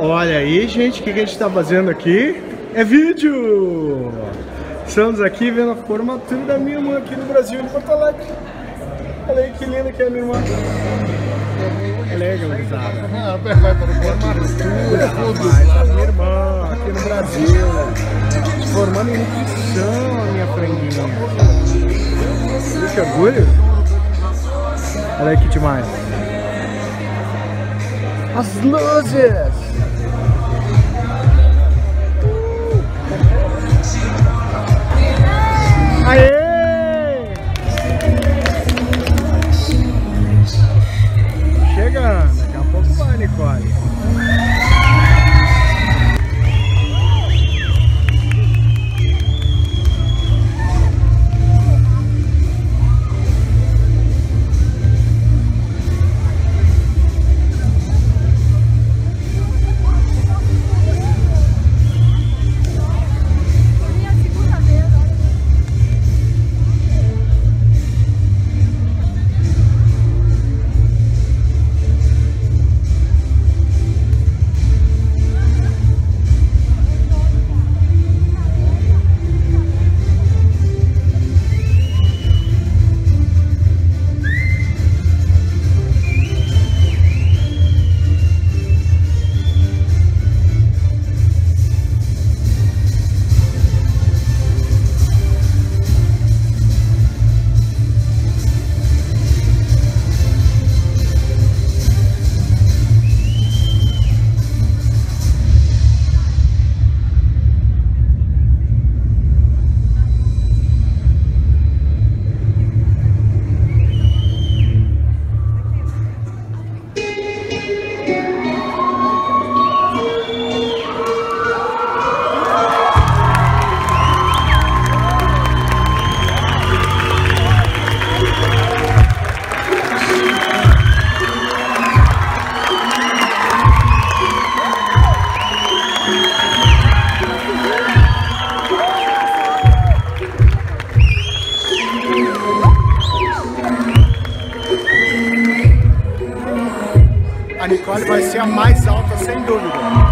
Olha aí, gente, o que, que a gente está fazendo aqui? É vídeo! Estamos aqui vendo a formatura da minha irmã aqui no Brasil, em Porto Alegre. Olha aí que linda que é a minha irmã. Olha aí, gurizada. Formatura, rapaz, a minha irmã aqui no Brasil. Se formando em nutrição, a minha franguinha. Que orgulho? Olha aí que demais. As luzes! Aê! Nicole vai ser a mais alta, sem dúvida.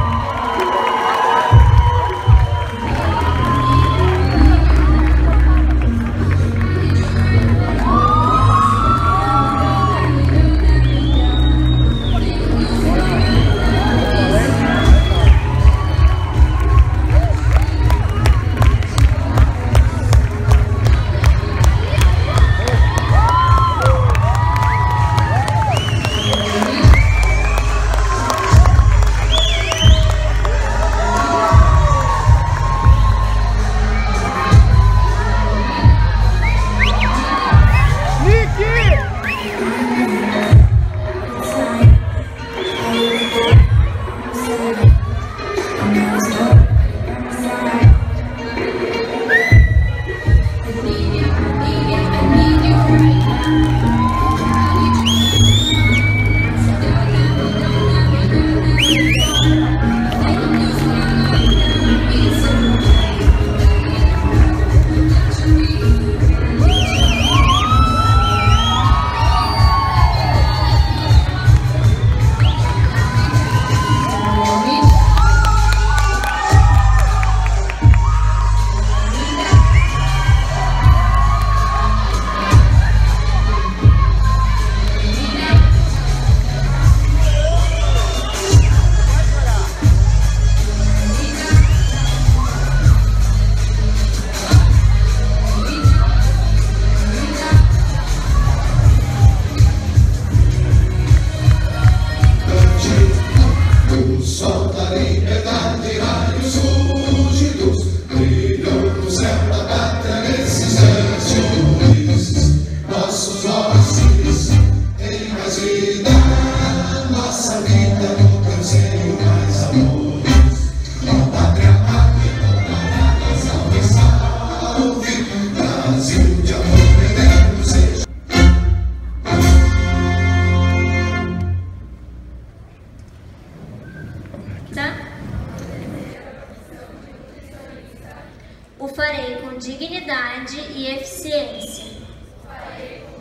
eficiência.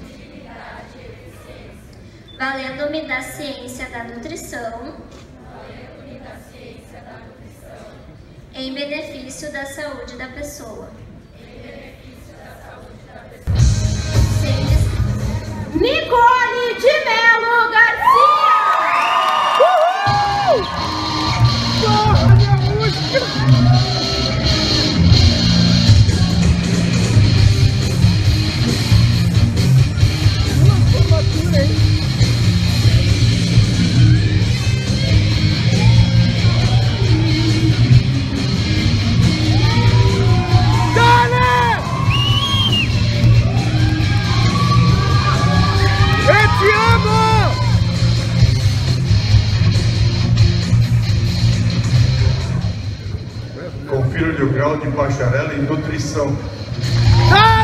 Dignidade e. Valendo-me da ciência da nutrição. Valendo-me da ciência da nutrição. Em benefício da saúde da pessoa. Em benefício da saúde da pessoa. Nicole de Mello. Em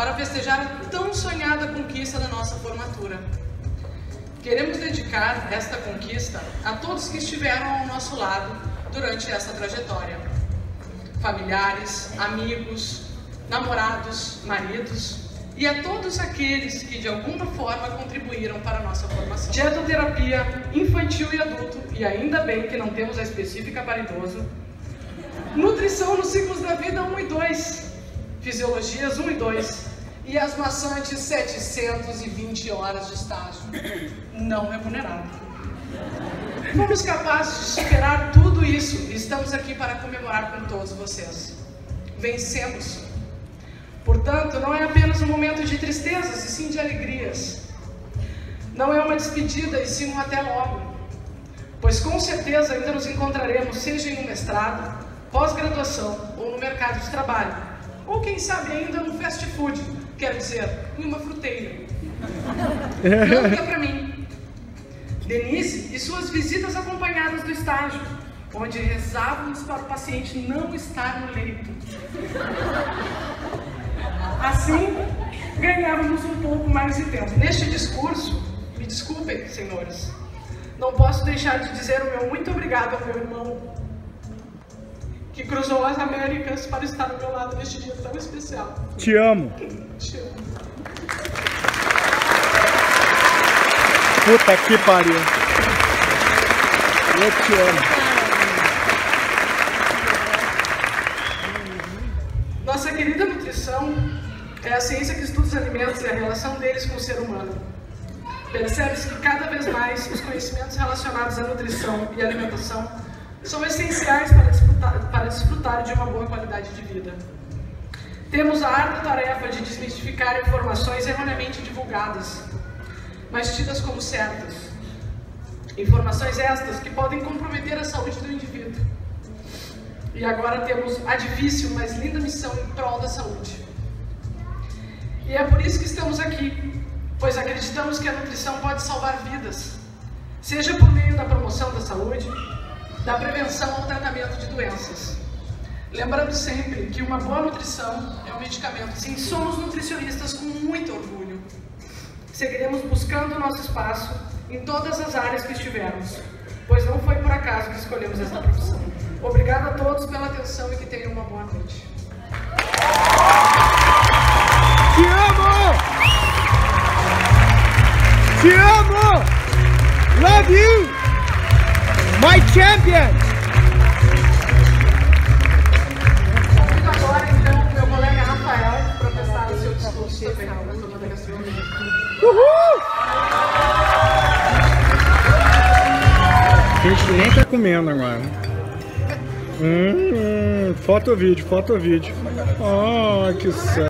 para festejar a tão sonhada conquista da nossa formatura. Queremos dedicar esta conquista a todos que estiveram ao nosso lado durante essa trajetória. Familiares, amigos, namorados, maridos e a todos aqueles que de alguma forma contribuíram para a nossa formação. Dietoterapia infantil e adulto, e ainda bem que não temos a específica para idoso. Nutrição nos ciclos da vida 1 e 2, fisiologias 1 e 2, e as maçantes 720 horas de estágio não remunerado. Fomos capazes de superar tudo isso e estamos aqui para comemorar com todos vocês. Vencemos. Portanto, não é apenas um momento de tristezas, e sim de alegrias. Não é uma despedida, e sim um até logo. Pois com certeza ainda nos encontraremos, seja em um mestrado, pós-graduação ou no mercado de trabalho. Ou quem sabe ainda num fast food, quero dizer, em uma fruteira. Pergunta para mim. Denise e suas visitas acompanhadas do estágio, onde rezávamos para o paciente não estar no leito. Assim, ganhávamos um pouco mais de tempo. Neste discurso, me desculpem, senhores, não posso deixar de dizer o meu muito obrigado ao meu irmão, que cruzou as Américas para estar ao meu lado neste dia tão especial. Te amo. Te amo. Puta que pariu. Eu te amo. Nossa querida nutrição é a ciência que estuda os alimentos e a relação deles com o ser humano. Percebe-se que cada vez mais os conhecimentos relacionados à nutrição e alimentação são essenciais para desfrutar, para desfrutar de uma boa qualidade de vida. Temos a árdua tarefa de desmistificar informações erroneamente divulgadas, mas tidas como certas. Informações estas que podem comprometer a saúde do indivíduo. E agora temos a difícil, mas linda missão em prol da saúde. E é por isso que estamos aqui, pois acreditamos que a nutrição pode salvar vidas, seja por meio da promoção da saúde, da prevenção ou tratamento de doenças. Lembrando sempre que uma boa nutrição é um medicamento. Sim, somos nutricionistas com muito orgulho. Seguiremos buscando o nosso espaço em todas as áreas que estivermos, pois não foi por acaso que escolhemos esta profissão. Obrigado a todos pela atenção e que tenham uma boa noite. Te amo! Te amo! Love you! My champion! Agora então meu colega Rafael para prestar seu discurso também. Uhul! A gente nem tá comendo agora. Hum, hum, foto vídeo, foto vídeo. Oh, que céu.